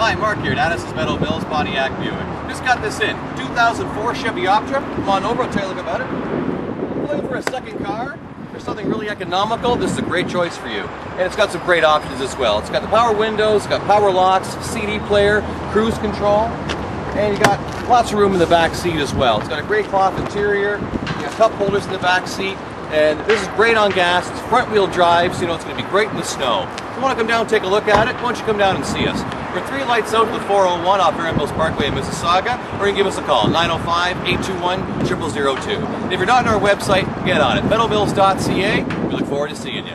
Hi, Mark here at Addison's Meadow Mills Pontiac Buick. Just got this in. 2004 Chevy Optra. Come on over, I'll tell you a look about it. Looking for a second car? There's something really economical, this is a great choice for you. And it's got some great options as well. It's got the power windows, got power locks, CD player, cruise control, and you got lots of room in the back seat as well. It's got a great cloth interior, you got cup holders in the back seat, and this is great on gas. It's front wheel drive, so you know it's going to be great in the snow. If you want to come down and take a look at it, why don't you come down and see us? We're three lights out to the 401 off Erin Mills Parkway in Mississauga, or you can give us a call, 905-821-0002. And if you're not on our website, get on it, meadowmills.ca. We look forward to seeing you.